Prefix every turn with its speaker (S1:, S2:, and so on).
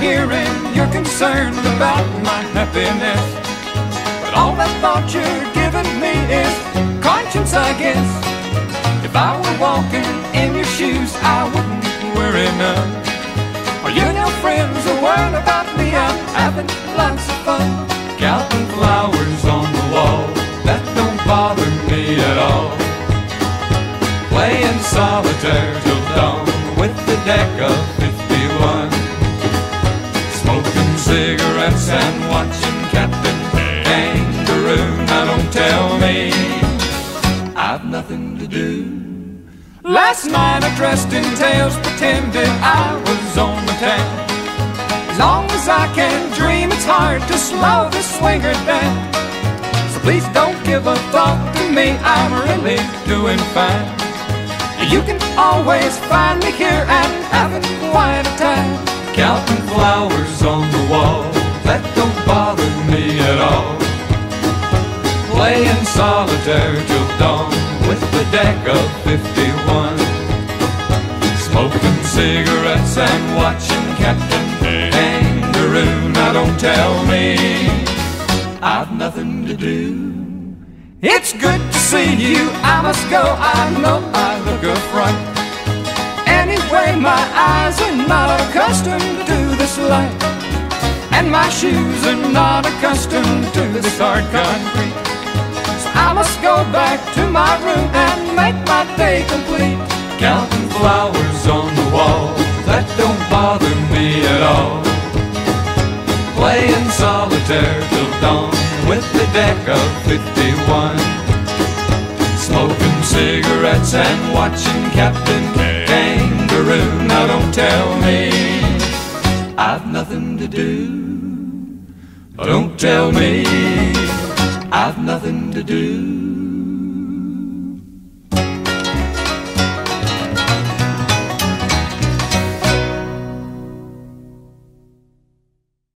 S1: hearing you're concerned about my happiness. But all that thought you're giving me is conscience, I guess. If I were walking in your shoes, I wouldn't worry none. Are you and your friends are worried about me? I'm having lots of fun. Counting flowers on the wall, that don't bother me at all. Playing solitaire I've nothing to do. Last night I dressed in tails, pretended I was on the town. As long as I can dream, it's hard to slow the swinger down. So please don't give a thought to me, I'm really doing fine. You can always find me here and having quite a time. Counting flowers on the wall, that don't bother me at all. Playing solitaire till dawn deck of 51. Smoking cigarettes and watching Captain Kangaroo. Now don't tell me I've nothing to do. It's good to see you, I must go, I know I look a fright. Anyway, my eyes are not accustomed to this light. And my shoes are not accustomed to this hard concrete. I must go back to my room and make my day complete. Counting flowers on the wall, that don't bother me at all. Playing solitaire till dawn with the deck of 51. Smoking cigarettes and watching Captain Kangaroo. Now don't tell me I've nothing to do. Don't tell me I've nothing to do.